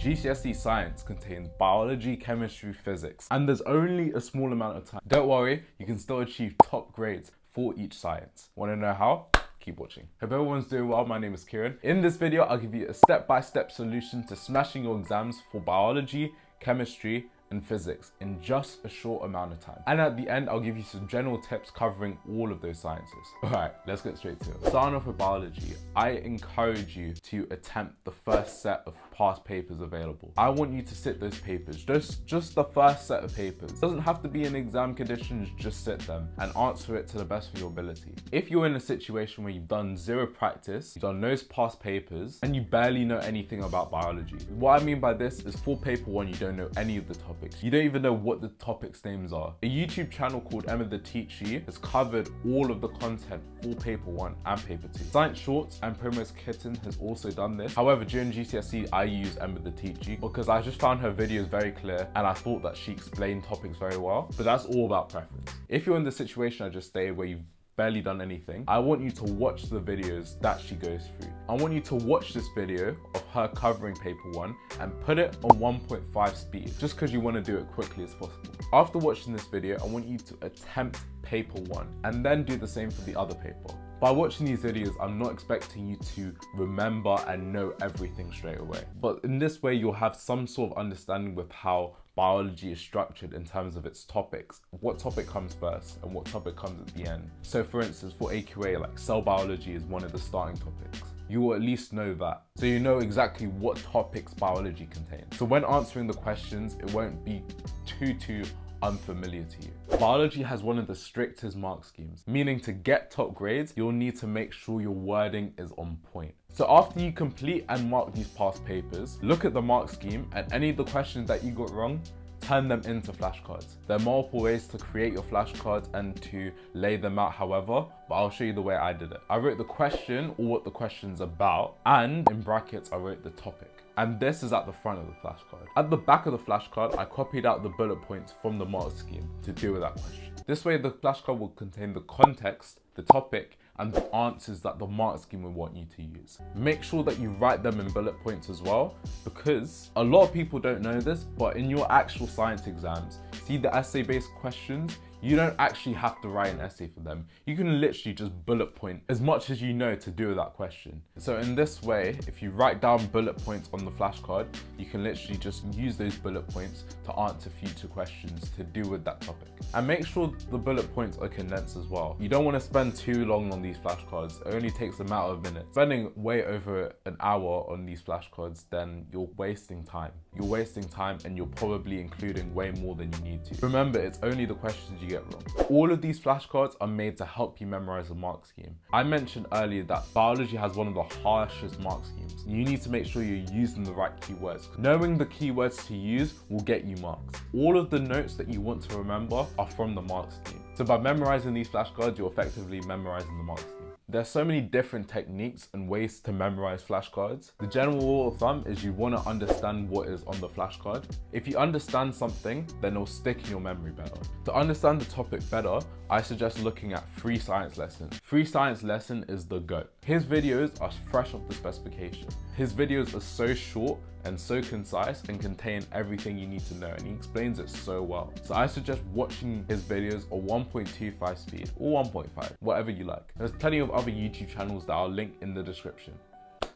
GCSE science contains biology, chemistry, physics, and there's only a small amount of time. Don't worry, you can still achieve top grades for each science. Wanna know how? keep watching. Hope everyone's doing well, my name is Kieron. In this video, I'll give you a step-by-step -step solution to smashing your exams for biology, chemistry, and physics in just a short amount of time. And at the end, I'll give you some general tips covering all of those sciences. All right, let's get straight to it. Starting off with biology, I encourage you to attempt the first set of past papers available. I want you to sit those papers, just, just the first set of papers. It doesn't have to be in exam conditions, just sit them and answer it to the best of your ability. If you're in a situation where you've done zero practice, you've done no past papers, and you barely know anything about biology. What I mean by this is for paper one, you don't know any of the topics. You don't even know what the topics names are. A YouTube channel called Emma the Teachie has covered all of the content for paper one and paper two. Science Shorts and Primrose Kitten has also done this. However, during GCSE, I use Emma the Teachie because I just found her videos very clear and I thought that she explained topics very well. But that's all about preference. If you're in the situation I just stated where you've barely done anything, I want you to watch the videos that she goes through. I want you to watch this video of her covering paper one and put it on 1.5 speed, just because you want to do it quickly as possible. After watching this video, I want you to attempt paper one and then do the same for the other paper. By watching these videos, I'm not expecting you to remember and know everything straight away. But in this way, you'll have some sort of understanding with how biology is structured in terms of its topics. What topic comes first and what topic comes at the end. So for instance, for AQA, like cell biology is one of the starting topics you will at least know that. So you know exactly what topics biology contains. So when answering the questions, it won't be too, too unfamiliar to you. Biology has one of the strictest mark schemes, meaning to get top grades, you'll need to make sure your wording is on point. So after you complete and mark these past papers, look at the mark scheme and any of the questions that you got wrong, turn them into flashcards. There are multiple ways to create your flashcards and to lay them out however, but I'll show you the way I did it. I wrote the question or what the question's about, and in brackets I wrote the topic and this is at the front of the flashcard. At the back of the flashcard, I copied out the bullet points from the mark scheme to deal with that question. This way the flashcard will contain the context, the topic, and the answers that the mark scheme will want you to use. Make sure that you write them in bullet points as well, because a lot of people don't know this, but in your actual science exams, see the essay-based questions, you don't actually have to write an essay for them. You can literally just bullet point as much as you know to do with that question. So in this way, if you write down bullet points on the flashcard, you can literally just use those bullet points to answer future questions to do with that topic. And make sure the bullet points are condensed as well. You don't want to spend too long on these flashcards. It only takes a matter of minutes. Spending way over an hour on these flashcards, then you're wasting time. You're wasting time and you're probably including way more than you need to. Remember, it's only the questions you get wrong. All of these flashcards are made to help you memorize the mark scheme. I mentioned earlier that biology has one of the harshest mark schemes. You need to make sure you're using the right keywords. Knowing the keywords to use will get you marks. All of the notes that you want to remember are from the mark scheme. So by memorizing these flashcards, you're effectively memorizing the mark scheme. There's so many different techniques and ways to memorize flashcards. The general rule of thumb is you want to understand what is on the flashcard. If you understand something, then it'll stick in your memory better. To understand the topic better, I suggest looking at Free Science Lesson. Free Science Lesson is the GOAT. His videos are fresh off the specification. His videos are so short and so concise and contain everything you need to know and he explains it so well. So I suggest watching his videos on 1.25 speed or 1.5, whatever you like. There's plenty of other YouTube channels that I'll link in the description.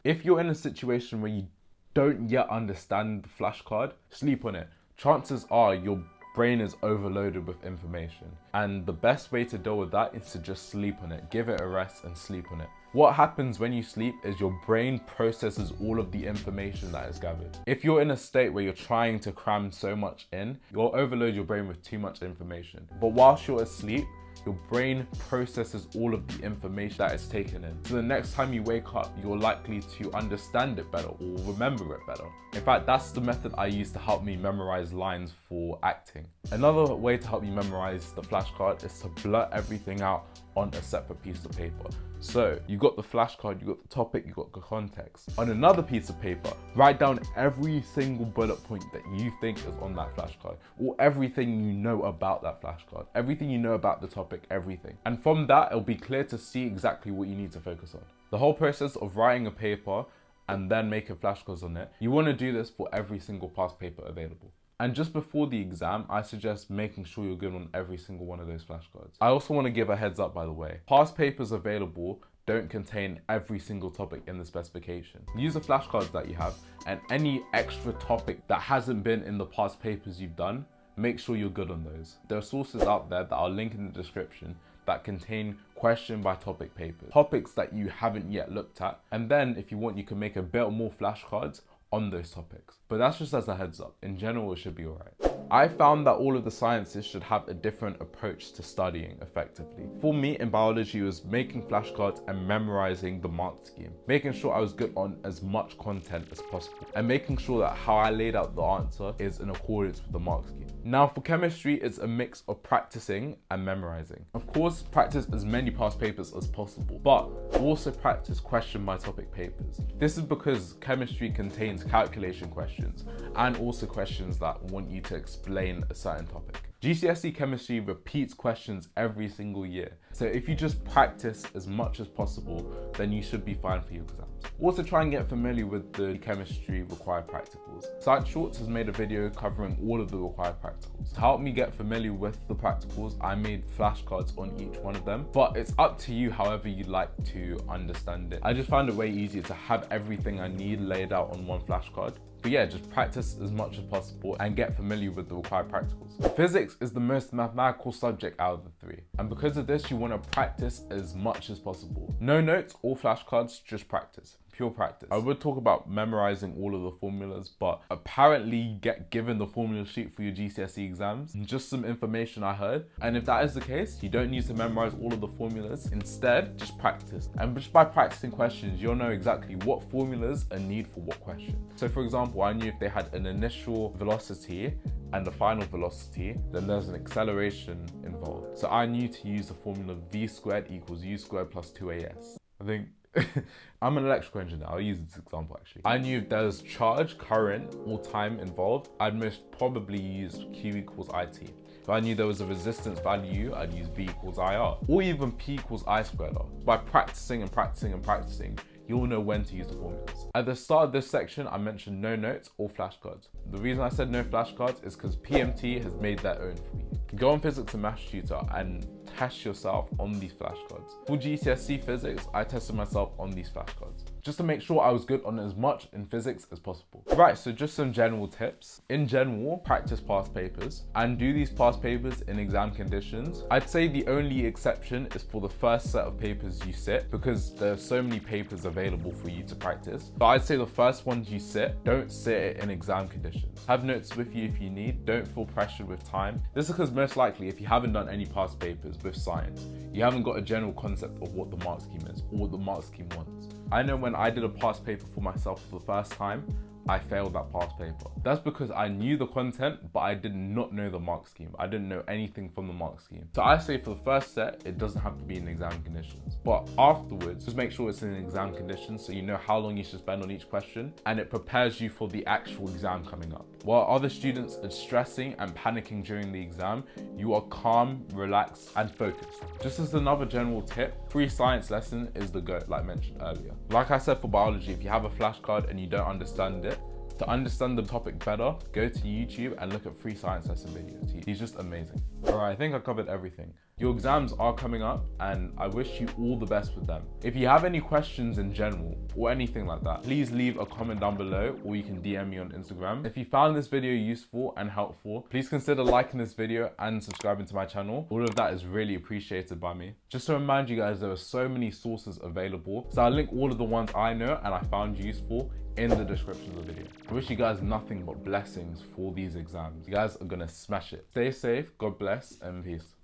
If you're in a situation where you don't yet understand the flashcard, sleep on it. Chances are your brain is overloaded with information. And the best way to deal with that is to just sleep on it. Give it a rest and sleep on it. What happens when you sleep is your brain processes all of the information that is gathered. If you're in a state where you're trying to cram so much in, you'll overload your brain with too much information. But whilst you're asleep, your brain processes all of the information that is taken in. So the next time you wake up, you're likely to understand it better or remember it better. In fact, that's the method I use to help me memorize lines for acting. Another way to help you memorize the flashcard is to blurt everything out on a separate piece of paper. So you got the flashcard, you got the topic, you got the context. On another piece of paper, write down every single bullet point that you think is on that flashcard, or everything you know about that flashcard, everything you know about the topic, everything. And from that, it'll be clear to see exactly what you need to focus on. The whole process of writing a paper and then making flashcards on it. You want to do this for every single past paper available. And just before the exam, I suggest making sure you're good on every single one of those flashcards. I also want to give a heads up, by the way. Past papers available don't contain every single topic in the specification. Use the flashcards that you have and any extra topic that hasn't been in the past papers you've done, make sure you're good on those. There are sources out there that I'll link in the description that contain question by topic papers, topics that you haven't yet looked at. And then if you want, you can make a bit more flashcards on those topics. But that's just as a heads up. In general, it should be alright. I found that all of the sciences should have a different approach to studying effectively. For me in biology, was making flashcards and memorizing the mark scheme, making sure I was good on as much content as possible, and making sure that how I laid out the answer is in accordance with the mark scheme. Now for chemistry, it's a mix of practicing and memorizing. Of course, practice as many past papers as possible, but also practice question by topic papers. This is because chemistry contains calculation questions and also questions that want you to explain a certain topic. GCSE chemistry repeats questions every single year. So if you just practice as much as possible, then you should be fine for your exams. Also try and get familiar with the chemistry required practicals. Science Shorts has made a video covering all of the required practicals. To help me get familiar with the practicals, I made flashcards on each one of them, but it's up to you however you like to understand it. I just find it way easier to have everything I need laid out on one flashcard but yeah, just practice as much as possible and get familiar with the required practicals. Physics is the most mathematical subject out of the three. And because of this, you want to practice as much as possible. No notes or flashcards, just practice pure practice. I would talk about memorizing all of the formulas, but apparently get given the formula sheet for your GCSE exams. Just some information I heard. And if that is the case, you don't need to memorize all of the formulas. Instead, just practice. And just by practicing questions, you'll know exactly what formulas are needed for what question. So for example, I knew if they had an initial velocity and the final velocity, then there's an acceleration involved. So I knew to use the formula v squared equals u squared plus 2as. I think I'm an electrical engineer. I'll use this example actually. I knew if there's charge, current, or time involved, I'd most probably use Q equals IT. If I knew there was a resistance value, I'd use V equals IR, or even P equals I squared R. By practicing and practicing and practicing, you'll know when to use the formulas. At the start of this section, I mentioned no notes or flashcards. The reason I said no flashcards is because PMT has made their own for you. Go on Physics and Maths Tutor and test yourself on these flashcards. For GCSE Physics, I tested myself on these flashcards just to make sure I was good on as much in physics as possible. Right, so just some general tips. In general, practice past papers and do these past papers in exam conditions. I'd say the only exception is for the first set of papers you sit because there are so many papers available for you to practice. But I'd say the first ones you sit, don't sit it in exam conditions. Have notes with you if you need, don't feel pressured with time. This is because most likely if you haven't done any past papers with science, you haven't got a general concept of what the mark scheme is or what the mark scheme wants. I know when I did a past paper for myself for the first time, I failed that past paper. That's because I knew the content, but I did not know the mark scheme. I didn't know anything from the mark scheme. So I say for the first set, it doesn't have to be in exam conditions. But afterwards, just make sure it's in exam conditions so you know how long you should spend on each question and it prepares you for the actual exam coming up. While other students are stressing and panicking during the exam, you are calm, relaxed, and focused. Just as another general tip, free science lesson is the go, like mentioned earlier. Like I said for biology, if you have a flashcard and you don't understand it, to understand the topic better, go to YouTube and look at free science lesson videos. He's just amazing. All right, I think I covered everything. Your exams are coming up and I wish you all the best with them. If you have any questions in general or anything like that, please leave a comment down below or you can DM me on Instagram. If you found this video useful and helpful, please consider liking this video and subscribing to my channel. All of that is really appreciated by me. Just to remind you guys, there are so many sources available. So I'll link all of the ones I know and I found useful in the description of the video. I wish you guys nothing but blessings for these exams. You guys are gonna smash it. Stay safe, God bless, and peace.